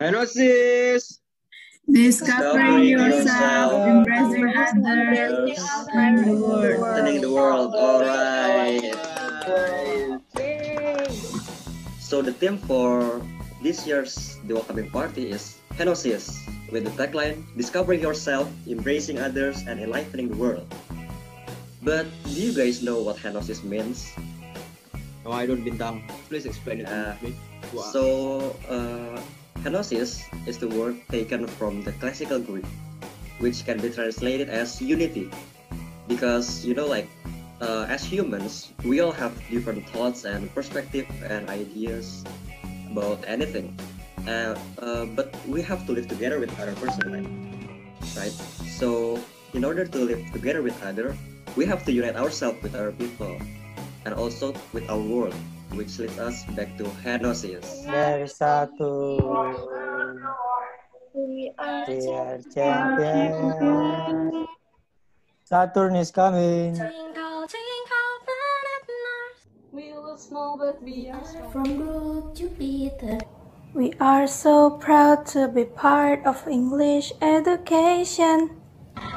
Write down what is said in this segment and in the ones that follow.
Henosis! Discovering yourself, embracing others, and the world. Turning the world, alright. So the theme for this year's The Welcoming Party is Henosis, with the tagline Discovering yourself, embracing others, and enlightening the world. But do you guys know what Henosis means? No, I don't bintang. Please explain it Uh, to me. Wow. So, uh, Henosis is the word taken from the classical Greek, which can be translated as unity. Because, you know, like, uh, as humans, we all have different thoughts and perspective and ideas about anything. Uh, uh, but we have to live together with other person, right? right? So, in order to live together with other, we have to unite ourselves with other people and also with our world, which leads us back to Henosis. Dari satu We are we are champion. Saturn is coming. twinkle, twinkle, planet Mars. We look small, but we are strong. From group Jupiter. We are so proud to be part of English education.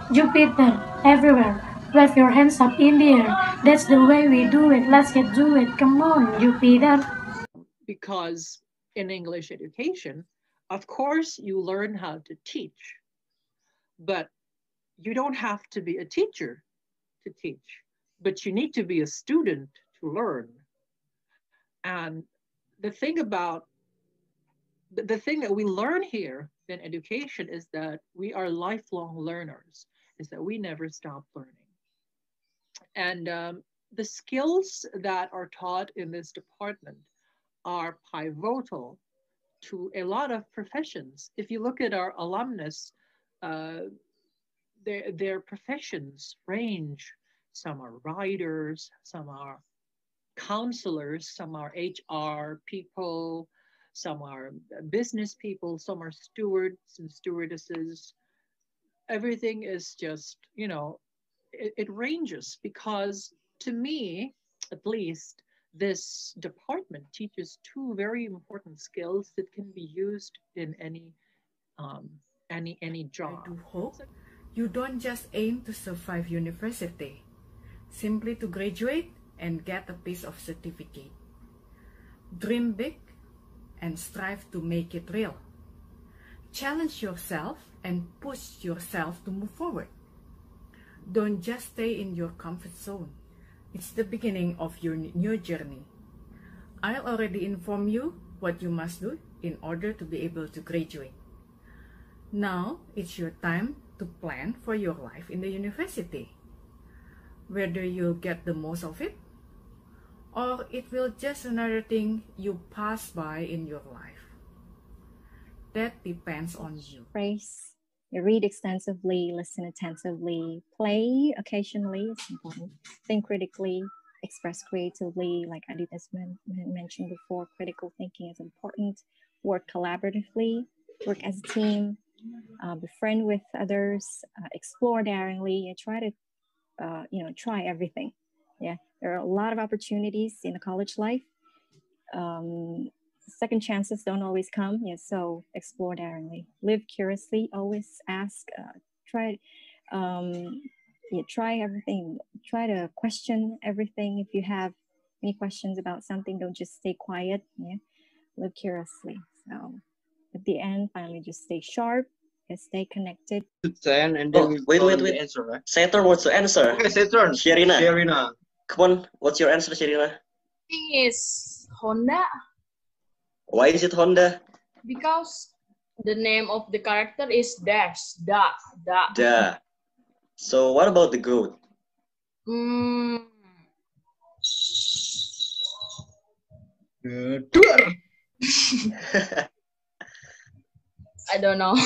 Jupiter, everywhere. Wave your hands up in the air. That's the way we do it. Let's get do it. Come on, Jupiter. because in English education, of course, you learn how to teach, but you don't have to be a teacher to teach, but you need to be a student to learn. And the thing about the thing that we learn here in education is that we are lifelong learners, is that we never stop learning. And um, the skills that are taught in this department are pivotal to a lot of professions. If you look at our alumnus, uh, their, their professions range. Some are writers, some are counselors, some are HR people, some are business people, some are stewards and stewardesses. Everything is just, you know, it, it ranges because to me, at least, this department teaches two very important skills that can be used in any um, any any I job. do hope you don't just aim to survive university, simply to graduate and get a piece of certificate. Dream big and strive to make it real. Challenge yourself and push yourself to move forward. Don't just stay in your comfort zone. It's the beginning of your new journey. I'll already inform you what you must do in order to be able to graduate. Now it's your time to plan for your life in the university. Whether you'll get the most of it, or it will just another thing you pass by in your life. That depends on you. Praise. Read extensively, listen attentively, play occasionally. It's important. Think critically, express creatively, like Aditya's men- men- mentioned before. Critical thinking is important. Work collaboratively, work as a team, uh, befriend with others, uh, explore daringly, and try to, uh, you know, try everything. Yeah, there are a lot of opportunities in the college life. Um, second chances don't always come. Yeah, so explore daringly, live curiously, always ask, uh, try, um, yeah, try everything. Try to question everything. If you have any questions about something, don't just stay quiet. Yeah, live curiously. So at the end, finally, just stay sharp and stay connected. To 10 and then Oh, wait, wait, wait. answer, right? Saturn wants to answer. Okay, Saturn. Sherina, Sherina. come on, what's your answer, Sherina? thing is Honda Why is it Honda? because the name of the character is Dash. Da. Da. Duh. So what about the goat? Hmm. Dua. I don't know.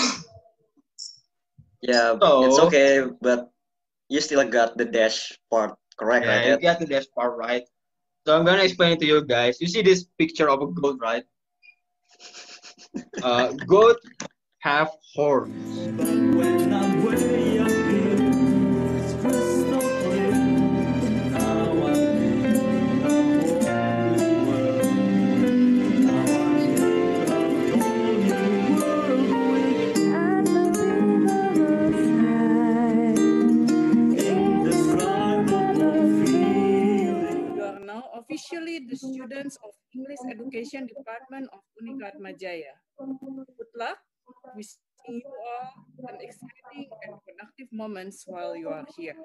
yeah, So- it's okay, but you still got the dash part correct, Yeah, you got the dash part right. So I'm gonna explain it to you guys. You see this picture of a goat, right? Uh, goat have horns. Officially the mm-hmm. students of English mm-hmm. Education Department of Unika Atma Jaya. Good luck. We see you all an exciting and productive moments while you are here.